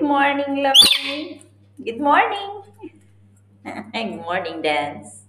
Good morning, lovely. Good morning. Good morning, dance.